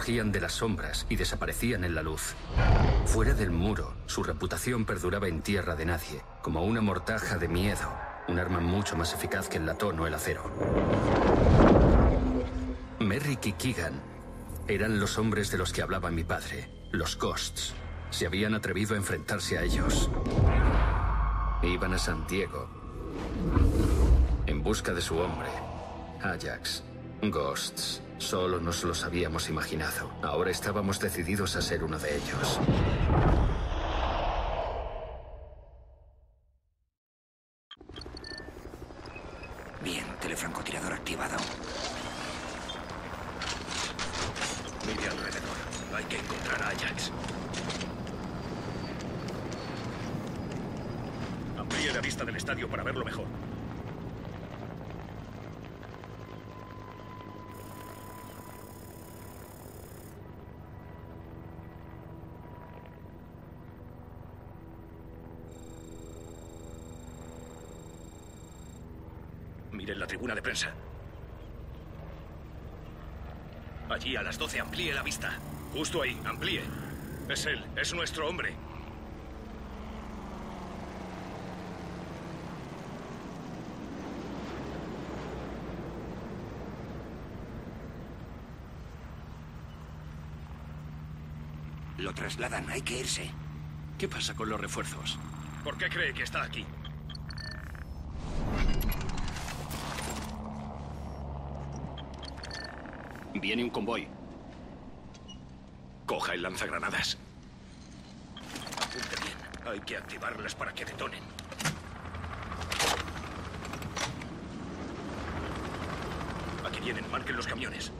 surgían de las sombras y desaparecían en la luz. Fuera del muro, su reputación perduraba en tierra de nadie, como una mortaja de miedo, un arma mucho más eficaz que el latón o el acero. Merrick y Keegan eran los hombres de los que hablaba mi padre, los Ghosts. Se habían atrevido a enfrentarse a ellos. Iban a San Diego en busca de su hombre, Ajax. Ghosts. Solo nos los habíamos imaginado. Ahora estábamos decididos a ser uno de ellos. Bien, telefrancotirador activado. Mire alrededor. Hay que encontrar a Ajax. Amplíe la vista del estadio para verlo mejor. Miren la tribuna de prensa. Allí a las 12 amplíe la vista. Justo ahí, amplíe. Es él, es nuestro hombre. Lo trasladan, hay que irse. ¿Qué pasa con los refuerzos? ¿Por qué cree que está aquí? Viene un convoy. Coja el lanzagranadas. Apunte bien. Hay que activarlas para que detonen. Aquí vienen, marquen los camiones.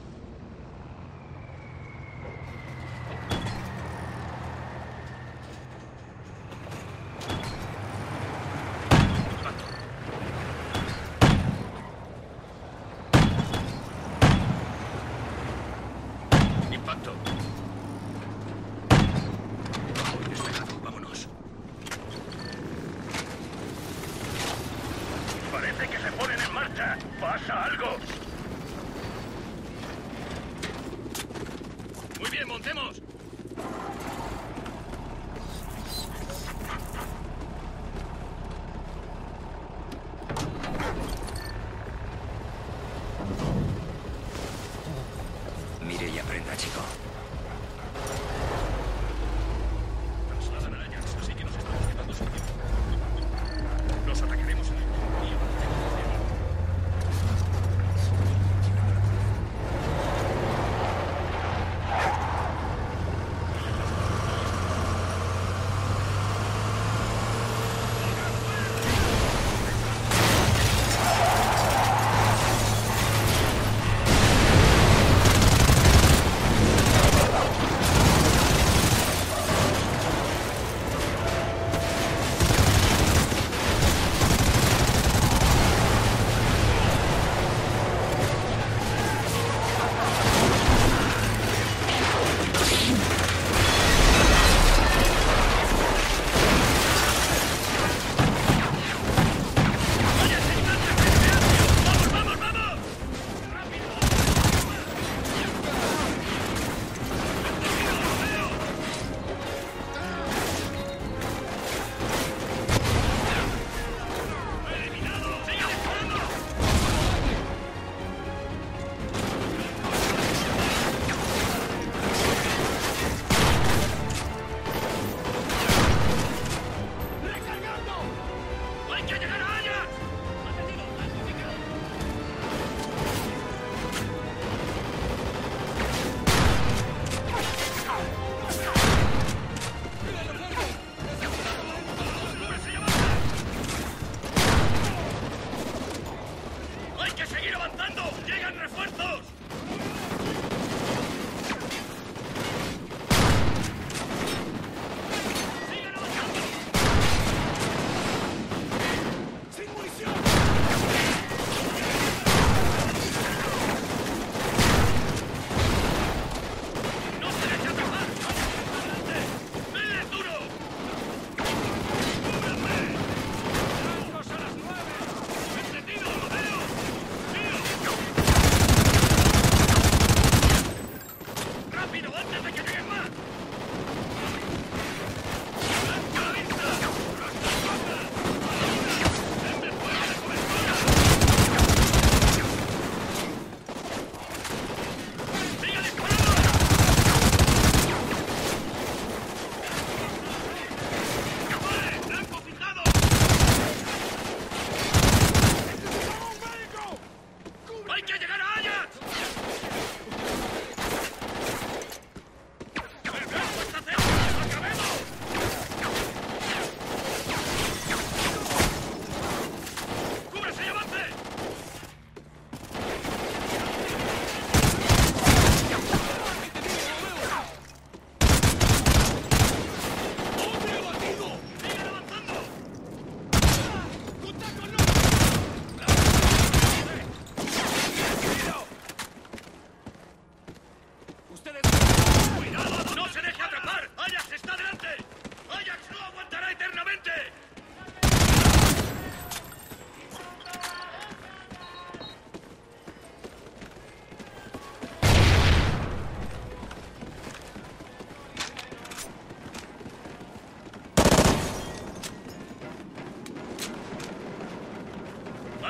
llegar a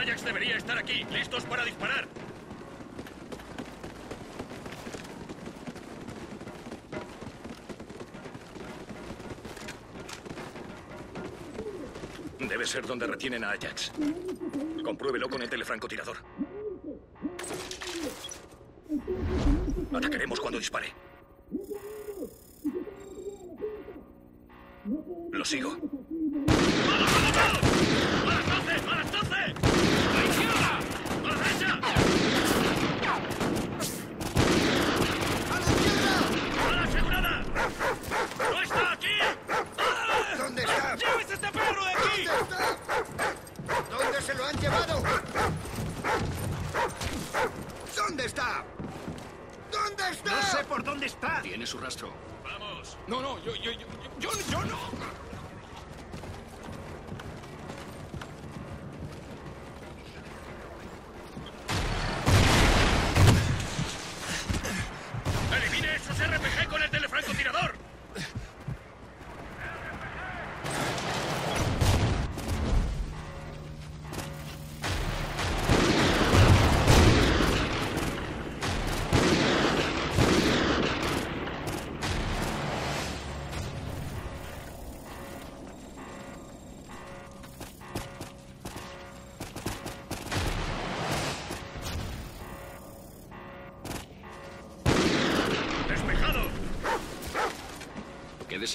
Ajax debería estar aquí, listos para disparar. Debe ser donde retienen a Ajax. Compruébelo con el telefrancotirador. Atacaremos cuando dispare.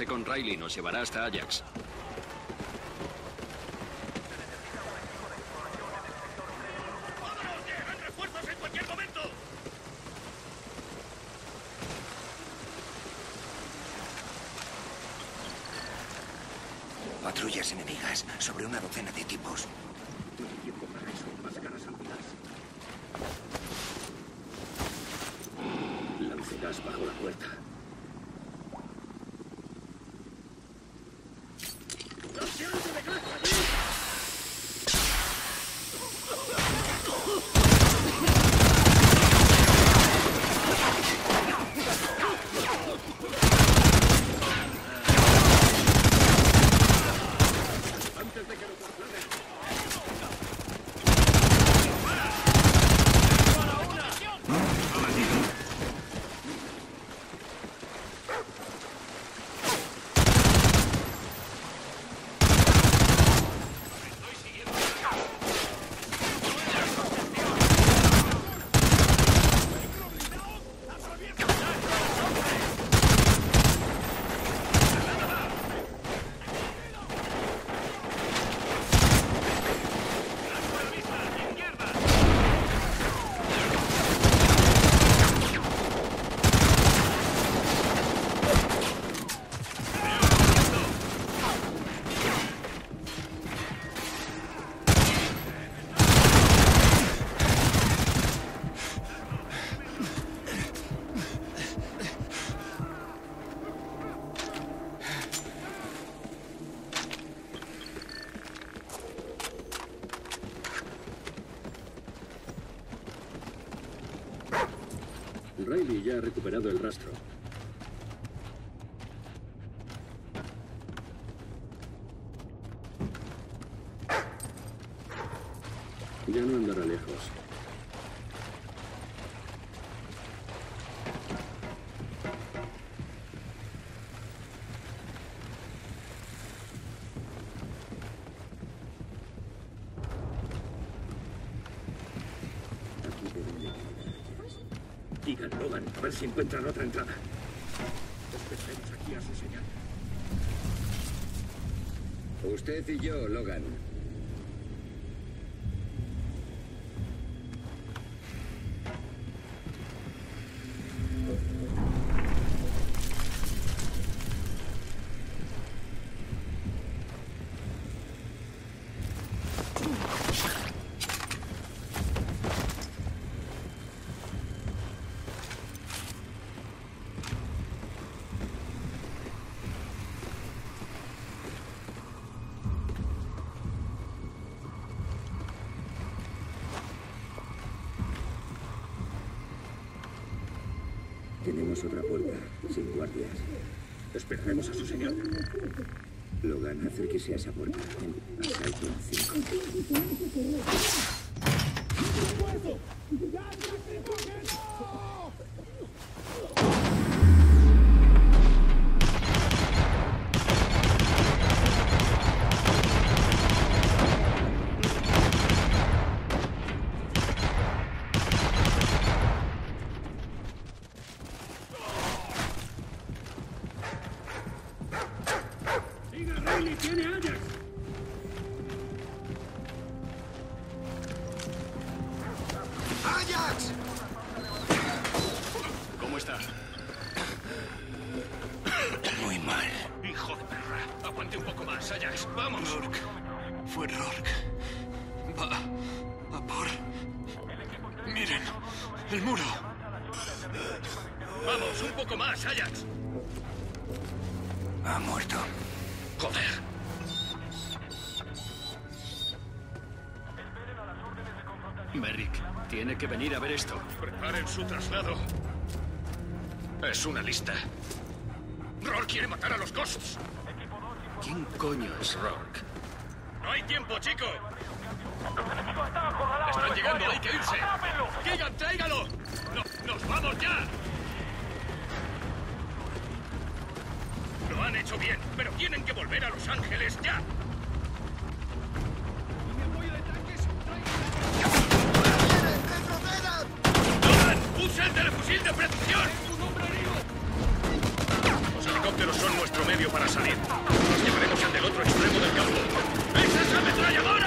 Con Riley, nos llevará hasta Ajax. Patrullas enemigas sobre una docena de tipos. Ya ha recuperado el rastro. Ya no andará lejos. Encuentran otra entrada. Esperemos aquí a su señal. Usted y yo, Logan. Otra puerta, sin guardias. Esperaremos a su señor. Logan, acérquese a esa puerta. Asalto 5. Muy mal. Hijo de perra. Aguante un poco más, Ajax. ¡Vamos! Rourke. Fue Rourke. Va a por... Miren, el muro. ¡Vamos, un poco más, Ajax! Ha muerto. ¡Joder! Merrick, tiene que venir a ver esto. Preparen su traslado. Es una lista. Rourke quiere matar a los Ghosts. ¿Quién coño es Rourke? ¡No hay tiempo, chico! ¡Están llegando! ¡Hay que irse! ¡Keegan, tráigalo! ¡No, ¡Nos vamos ya! Lo han hecho bien, pero tienen que volver a Los Ángeles ya. ¡Usa el telefusil de precisión! Nuestro medio para salir. Nos llevaremos al del otro extremo del campo. ¡Esa es ametralladora!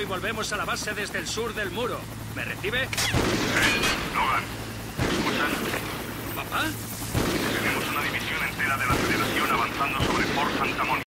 Y volvemos a la base desde el sur del muro. ¿Me recibe? Logan, ¿escuchan? ¿Papá? Tenemos una división entera de la Federación avanzando sobre Fort Santa Mónica.